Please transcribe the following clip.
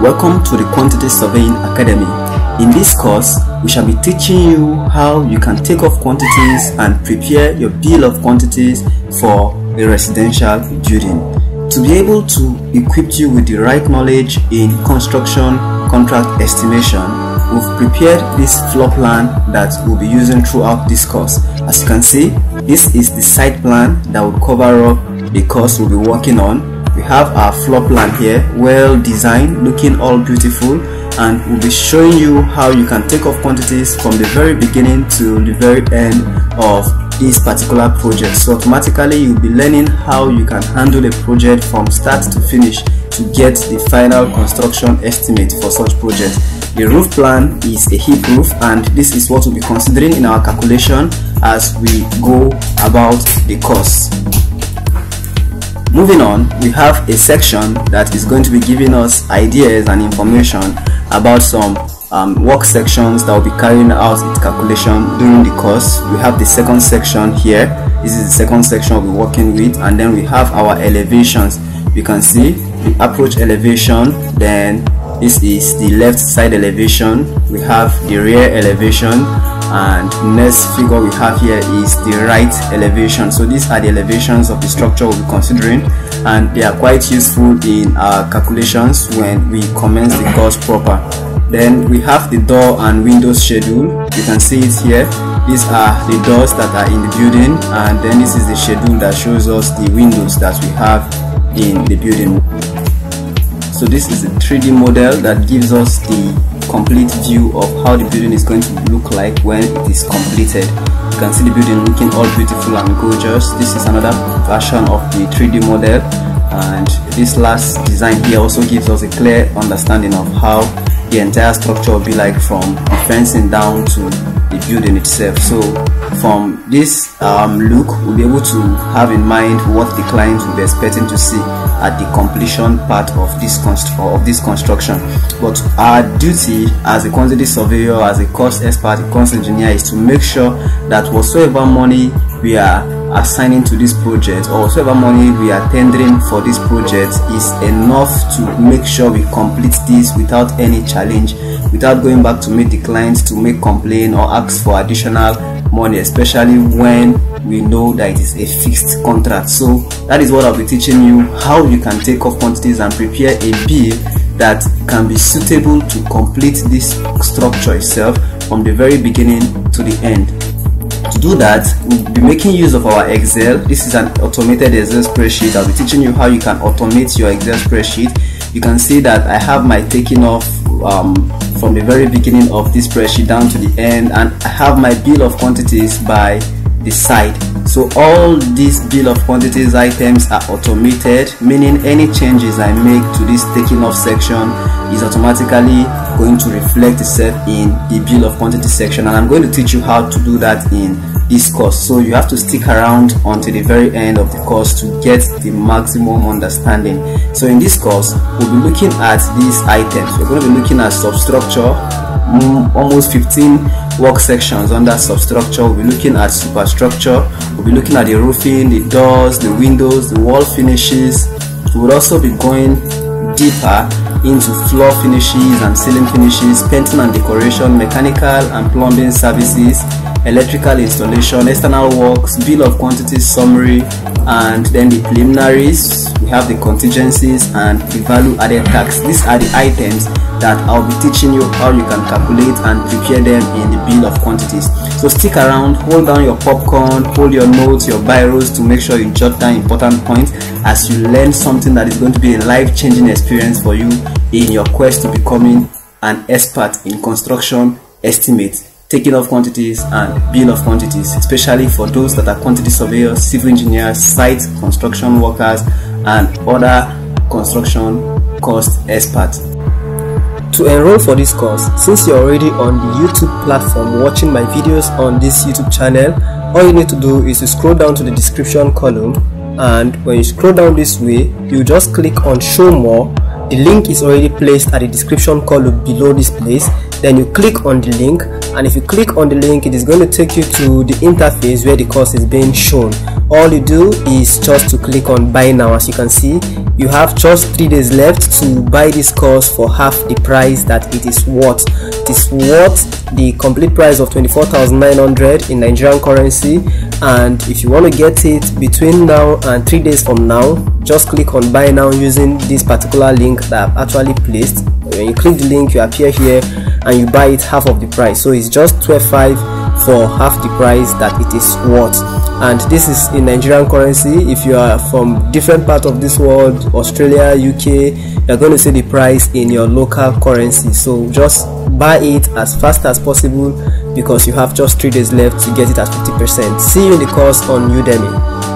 Welcome to the Quantity Surveying Academy. In this course, we shall be teaching you how you can take off quantities and prepare your bill of quantities for a residential building. To be able to equip you with the right knowledge in construction contract estimation, we've prepared this floor plan that we'll be using throughout this course. As you can see, this is the site plan that will cover up the course we'll be working on we have our floor plan here well designed looking all beautiful and we'll be showing you how you can take off quantities from the very beginning to the very end of this particular project. So automatically you'll be learning how you can handle a project from start to finish to get the final construction estimate for such projects the roof plan is a hip roof and this is what we'll be considering in our calculation as we go about the cost Moving on, we have a section that is going to be giving us ideas and information about some um, work sections that will be carrying out its calculation during the course. We have the second section here. This is the second section we'll be working with and then we have our elevations. You can see the approach elevation, then this is the left side elevation. We have the rear elevation and next figure we have here is the right elevation. So these are the elevations of the structure we'll be considering and they are quite useful in our calculations when we commence the course proper. Then we have the door and windows schedule. You can see it here. These are the doors that are in the building and then this is the schedule that shows us the windows that we have in the building so this is a 3d model that gives us the complete view of how the building is going to look like when it is completed. You can see the building looking all beautiful and gorgeous. This is another version of the 3D model and this last design here also gives us a clear understanding of how the entire structure will be like from the fencing down to the building itself. So from this um, look, we'll be able to have in mind what the client will be expecting to see at the completion part of this of this construction. But our duty as a quantity surveyor, as a cost expert, a cost engineer is to make sure that whatsoever money we are assigning to this project or whatever money we are tendering for this project is enough to make sure we complete this without any challenge without going back to meet the clients to make complaint or ask for additional money especially when we know that it is a fixed contract. So that is what i'll be teaching you how you can take off quantities and prepare a bill that can be suitable to complete this structure itself from the very beginning to the end. To do that we'll be making use of our excel. This is an automated excel spreadsheet. I'll be teaching you how you can automate your excel spreadsheet. You can see that i have my taking off um, from the very beginning of this spreadsheet down to the end and I have my bill of quantities by the side. So all these bill of quantities items are automated meaning any changes I make to this taking off section is automatically going to reflect itself in the bill of quantity section. And I'm going to teach you how to do that in this course. So you have to stick around until the very end of the course to get the maximum understanding. So in this course we'll be looking at these items. We're going to be looking at substructure mm, almost 15 work sections under substructure. We'll be looking at superstructure. We'll be looking at the roofing the doors the windows the wall finishes. We'll also be going deeper into floor finishes and ceiling finishes painting and decoration mechanical and plumbing services electrical installation, external works, bill of quantities summary, and then the preliminaries. We have the contingencies and the value added tax. These are the items that I'll be teaching you how you can calculate and prepare them in the bill of quantities. So stick around, hold down your popcorn, hold your notes, your biros to make sure you jot down important points as you learn something that is going to be a life-changing experience for you in your quest to becoming an expert in construction estimate taking off quantities and bill of quantities, especially for those that are quantity surveyors, civil engineers, site construction workers, and other construction cost experts. To enroll for this course, since you're already on the YouTube platform watching my videos on this YouTube channel, all you need to do is to scroll down to the description column and when you scroll down this way, you just click on show more the link is already placed at the description column below this place then you click on the link and if you click on the link it is going to take you to the interface where the course is being shown. All you do is just to click on buy now. As you can see you have just three days left to buy this course for half the price that it is worth. It is worth the complete price of 24,900 in Nigerian currency. And if you want to get it between now and three days from now just click on buy now using this particular link that I've actually placed. When you click the link you appear here and you buy it half of the price. So it's just 12.5 for half the price that it is worth. And this is in Nigerian currency. If you are from different part of this world Australia UK you're going to see the price in your local currency. So just buy it as fast as possible because you have just three days left to get it at 50% see you in the course on Udemy